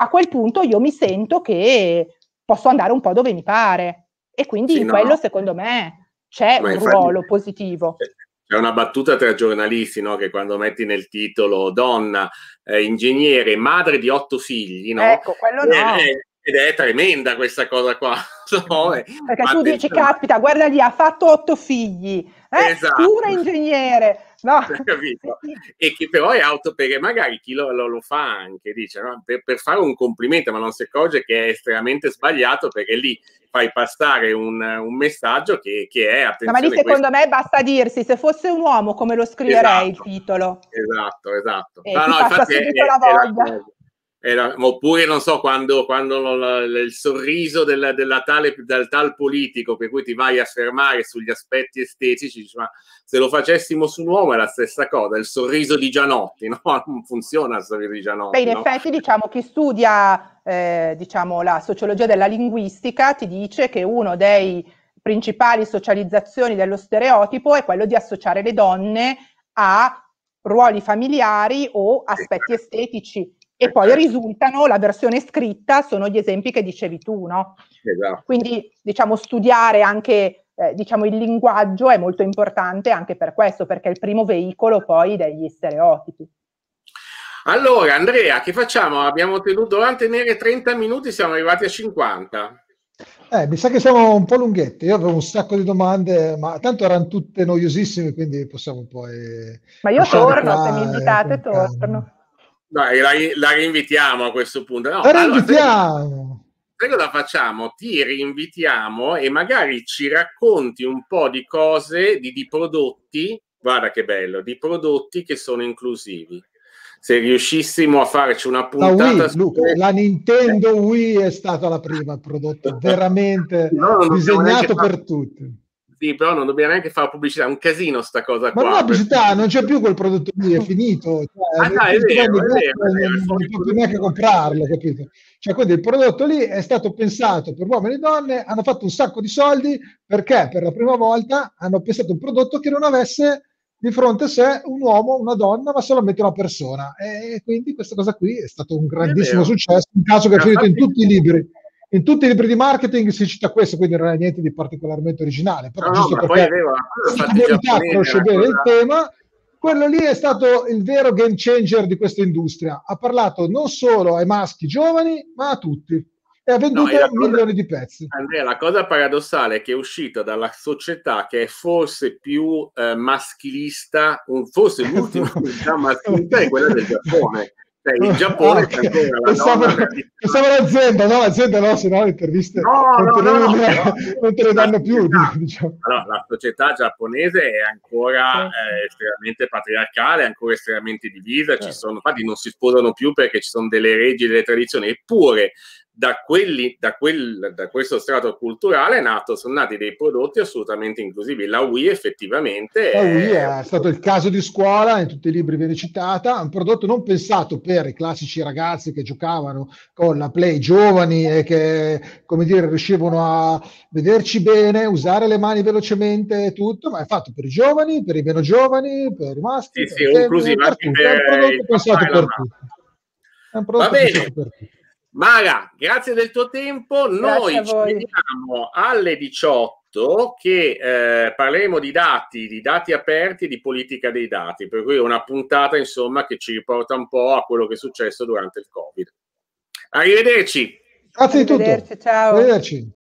a quel punto io mi sento che posso andare un po' dove mi pare. E quindi sì, in no. quello secondo me c'è Ma un infatti, ruolo positivo. C'è una battuta tra giornalisti, no? Che quando metti nel titolo donna, eh, ingegnere, madre di otto figli, no? Ecco, quello no. È, ed è tremenda questa cosa qua. <laughs> No, Perché tu dici, caspita, guarda lì, ha fatto otto figli, eh? esatto. pure ingegnere. No. <laughs> Capito? E che però è auto, perché magari chi lo, lo, lo fa anche, dice, no? per, per, fare un complimento, ma non si accorge che è estremamente sbagliato perché lì fai passare un, un messaggio che, che, è attenzione. ma lì secondo questo... me basta dirsi, se fosse un uomo come lo scriverei esatto. il titolo. Esatto, esatto. E no, no, infatti è, è, la voglia. Era, oppure non so quando, quando il sorriso del, della tale, del tal politico per cui ti vai a fermare sugli aspetti estetici dici, ma se lo facessimo su un uomo è la stessa cosa il sorriso di Gianotti <laughs> no? non funziona il sorriso di Gianotti Beh, in no? effetti diciamo chi studia eh, diciamo, la sociologia della linguistica ti dice che uno dei principali socializzazioni dello stereotipo è quello di associare le donne a ruoli familiari o aspetti estetici e poi risultano, la versione scritta sono gli esempi che dicevi tu, no? Esatto. Quindi diciamo studiare anche eh, diciamo, il linguaggio è molto importante anche per questo, perché è il primo veicolo poi degli stereotipi. Allora, Andrea, che facciamo? Abbiamo tenuto, dovevamo tenere 30 minuti, siamo arrivati a 50. Eh, mi sa che siamo un po' lunghetti. Io avevo un sacco di domande, ma tanto erano tutte noiosissime, quindi possiamo poi. Ma io torno, se mi invitate, torno. Dai, la, la, rinvitiamo a questo punto. No, la rinvitiamo! Allora, sai cosa facciamo? Ti rinvitiamo e magari ci racconti un po' di cose, di, di prodotti, guarda che bello, di prodotti che sono inclusivi. Se riuscissimo a farci una puntata... La, Wii, Luca, la Nintendo Wii è stata la prima prodotto <laughs> veramente no, disegnato per tutti sì, però non dobbiamo neanche fare pubblicità, è un casino sta cosa Ma qua. Ma no, pubblicità, non c'è più quel prodotto lì, è <laughs> finito. Cioè, ah, no, è vero, è vero, non puoi neanche comprarlo, capito? Cioè, quindi il prodotto lì è stato pensato per uomini e donne, hanno fatto un sacco di soldi perché per la prima volta hanno pensato un prodotto che non avesse di fronte a sé un uomo, una donna, ma solamente una persona. E quindi questa cosa qui è stato un grandissimo successo, un caso che è finito in tutti i libri in tutti i libri di marketing si cita questo, quindi non è niente di particolarmente originale. Però no, giusto no, perché la comunità conosce bene il tema, quello lì è stato il vero game changer di questa industria. Ha parlato non solo ai maschi giovani, ma a tutti. E ha venduto no, milioni cosa, di pezzi. Andrea, la cosa paradossale è che è uscita dalla società che è forse più eh, maschilista, forse l'ultima società <laughs> maschilista è quella del Giappone in <laughs> Giappone okay. ancora pensavo, pensavo l'azienda, no, l'azienda no, se no le interviste no, non, te no, no, non, te le <laughs> danno più. <laughs> Diciamo. No, la società giapponese è ancora eh, estremamente patriarcale, è ancora estremamente divisa, ci sono, infatti non si sposano più perché ci sono delle leggi, delle tradizioni, eppure da, quelli, da, quel, da, questo strato culturale è nato, sono nati dei prodotti assolutamente inclusivi. La Wii effettivamente La Wii è, è stato il caso di scuola, in tutti i libri viene citata, un prodotto non pensato per i classici ragazzi che giocavano con la Play giovani e che, come dire, riuscivano a vederci bene, usare le mani velocemente e tutto, ma è fatto per i giovani, per i meno giovani, per i maschi. Sì, sì, inclusivo anche per, è un prodotto pensato per tutti. È un prodotto pensato per tutti. Mara, grazie del tuo tempo. Noi ci vediamo alle 18 che eh, parleremo di dati, di dati aperti e di politica dei dati, per cui è una puntata insomma che ci riporta un po' a quello che è successo durante il Covid. Arrivederci. Grazie di tutto. Ciao. Arrivederci.